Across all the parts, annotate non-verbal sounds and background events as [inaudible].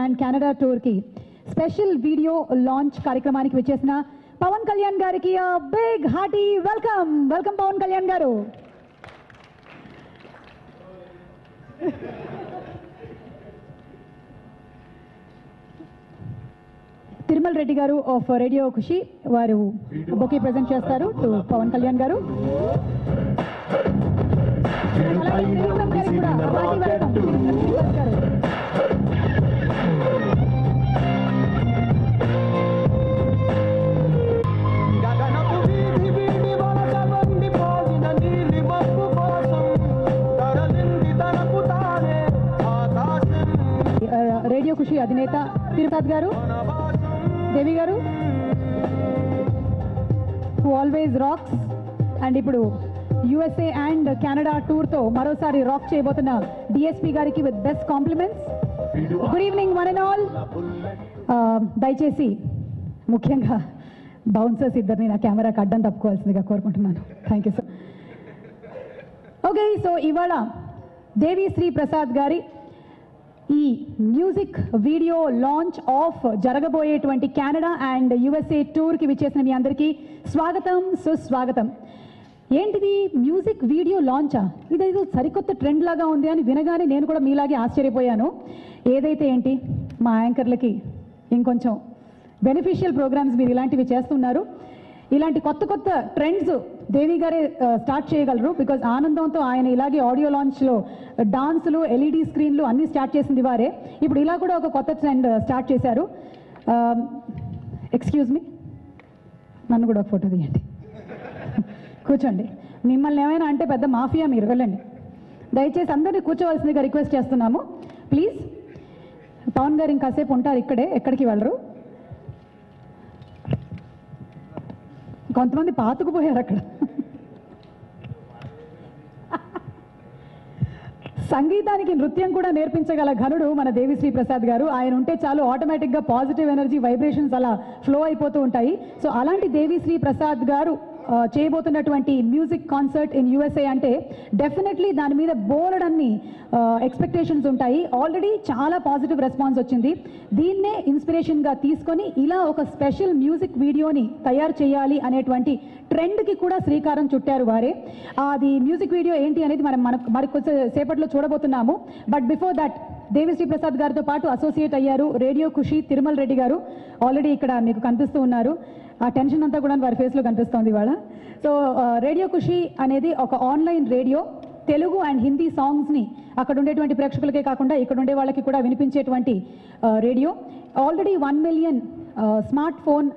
And Canada టూర్కి special video launch కార్యక్రమానికి వచ్చేసిన పవన్ కళ్యాణ్ గారికి big hearty welcome welcome Pavan Kalyan garu. Tirumala Reddy garu of radio Khushi వారు bouquet present చేస్తారు to Pawan Kalyan గారు. అలాగే ఖుషి అధినేత Tirupati garu Devi garu who always rocks and ఇప్పుడు యుఎస్ఏ అండ్ కెనడా టూర్తో మరోసారి రాక్ చేయబోతున్న డిఎస్పి గారికి with best compliments good evening one and all దయచేసి ముఖ్యంగా బౌన్సర్స్ ఇద్దరిని నా కెమెరాకి అడ్డం తప్పుకోవాల్సిందిగా కోరుకుంటున్నాను. Thank you sir okay so ఇవాళ దేవి శ్రీ ప్రసాద్ గారి ఈ మ్యూజిక్ వీడియో లాంచ్ ఆఫ్ జరగబోయేటువంటి కెనడా అండ్ యుఎస్ఏ టూర్కి విచ్చేసిన మీ అందరికీ స్వాగతం సుస్వాగతం. ఏంటిది? మ్యూజిక్ వీడియో లాంచా? ఇదేదో సరికొత్త ట్రెండ్ లాగా ఉంది అని వినగానే నేను కూడా మీలాగే ఆశ్చర్యపోయాను. ఏదైతే ఏంటి? మా యాంకర్లకి ఇంకొంచెం బెనిఫిషియల్ ప్రోగ్రామ్స్ మీరు ఇలాంటివి చేస్తున్నారు. ఇలాంటి కొత్త కొత్త ట్రెండ్స్ దేవి గారే స్టార్ట్ చేయగలరు బికాజ్ ఆనందంతో ఆయన ఇలాగే ఆడియో లాంచ్లో డాన్సులు ఎల్ఈడి స్క్రీన్లు అన్నీ స్టార్ట్ చేసింది వారే. ఇప్పుడు ఇలా కూడా ఒక కొత్త ట్రెండ్ స్టార్ట్ చేశారు. ఎక్స్క్యూజ్ మీ నన్ను కూడా ఒక ఫోటో తీయండి. [laughs] కూర్చోండి. మిమ్మల్ని ఏమైనా అంటే పెద్ద మాఫియా మీరు వెళ్ళండి. దయచేసి అందరినీ కూర్చోవలసిందిగా రిక్వెస్ట్ చేస్తున్నాము. ప్లీజ్ పవన్ గారు ఇంకాసేపు ఉంటారు ఇక్కడే ఎక్కడికి వెళ్ళరు. కొంతమంది పాతుకుపోయారు అక్కడ. సంగీతానికి నృత్యం కూడా నేర్పించగల ఘనుడు మన దేవిశ్రీ ప్రసాద్ గారు. ఆయన ఉంటే చాలు ఆటోమేటిక్గా పాజిటివ్ ఎనర్జీ వైబ్రేషన్స్ అలా ఫ్లో అయిపోతూ ఉంటాయి. సో అలాంటి దేవిశ్రీ ప్రసాద్ గారు చేయబోతున్నటువంటి మ్యూజిక్ కాన్సర్ట్ ఇన్ యుఎస్ఏ అంటే డెఫినెట్లీ దాని మీద బోలెడన్ని ఎక్స్పెక్టేషన్స్ ఉంటాయి. ఆల్రెడీ చాలా పాజిటివ్ రెస్పాన్స్ వచ్చింది. దీన్నే ఇన్స్పిరేషన్గా తీసుకొని ఇలా ఒక స్పెషల్ మ్యూజిక్ వీడియోని తయారు చేయాలి అనేటువంటి ట్రెండ్కి కూడా శ్రీకారం చుట్టారు వారే. అది మ్యూజిక్ వీడియో ఏంటి అనేది మనం మనకు మరి కొంచెం సేపట్లో చూడబోతున్నాము. But before that Devi Sri Prasad గారితో పాటు అసోసియేట్ అయ్యారు రేడియో ఖుషి తిరుమల రెడ్డి గారు. ఆల్రెడీ ఇక్కడ మీకు కనిపిస్తూ ఉన్నారు. ఆ టెన్షన్ అంతా కూడా వారి ఫేస్లో కనిపిస్తోంది ఇవాళ. సో రేడియో ఖుషి అనేది ఒక online radio. Telugu and Hindi సాంగ్స్ని అక్కడ ఉండేటువంటి ప్రేక్షకులకే కాకుండా ఇక్కడ ఉండే వాళ్ళకి కూడా వినిపించేటువంటి radio. Already one million smart phone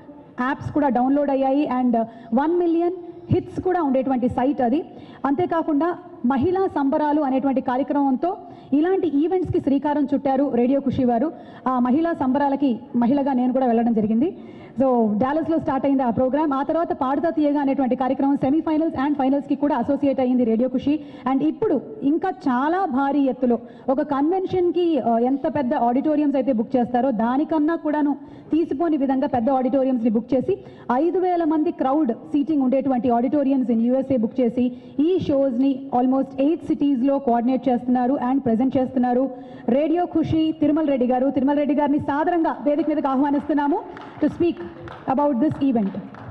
apps కూడా డౌన్లోడ్ అయ్యాయి. అండ్ వన్ మిలియన్ హిట్స్ కూడా ఉండేటువంటి సైట్ అది. అంతేకాకుండా మహిళా సంబరాలు అనేటువంటి కార్యక్రమంతో ఇలాంటి ఈవెంట్స్కి శ్రీకారం చుట్టారు రేడియో ఖుషి వారు. ఆ మహిళా సంబరాలకి మహిళగా నేను కూడా వెళ్ళడం జరిగింది. సో డాలస్లో స్టార్ట్ అయింది ఆ ప్రోగ్రామ్ ఆ తర్వాత పాడుతా తీయగా అనేటువంటి కార్యక్రమం సెమీఫైనల్స్ అండ్ ఫైనల్స్కి కూడా అసోసియేట్ అయ్యింది రేడియో ఖుషి అండ్ ఇప్పుడు ఇంకా చాలా భారీ ఎత్తులో ఒక కన్వెన్షన్కి ఎంత పెద్ద ఆడిటోరియంస్ అయితే బుక్ చేస్తారో దానికన్నా కూడాను తీసిపోని విధంగా పెద్ద ఆడిటోరియంస్ని బుక్ చేసి ఐదు వేల మంది క్రౌడ్ సీటింగ్ ఉండేటువంటి ఆడిటోరియంస్ ఇన్ యూఎస్ఏ బుక్ చేసి ఈ షోస్ని ఆల్మోస్ట్ ఎయిట్ సిటీస్లో కోఆర్డినేట్ చేస్తున్నారు అండ్ ప్రజెంట్ చేస్తున్నారు. రేడియో ఖుషి తిరుమల రెడ్డి గారు. తిరుమల రెడ్డి గారిని సాధారణంగా వేదిక మీదకి ఆహ్వానిస్తున్నాము to speak about this event.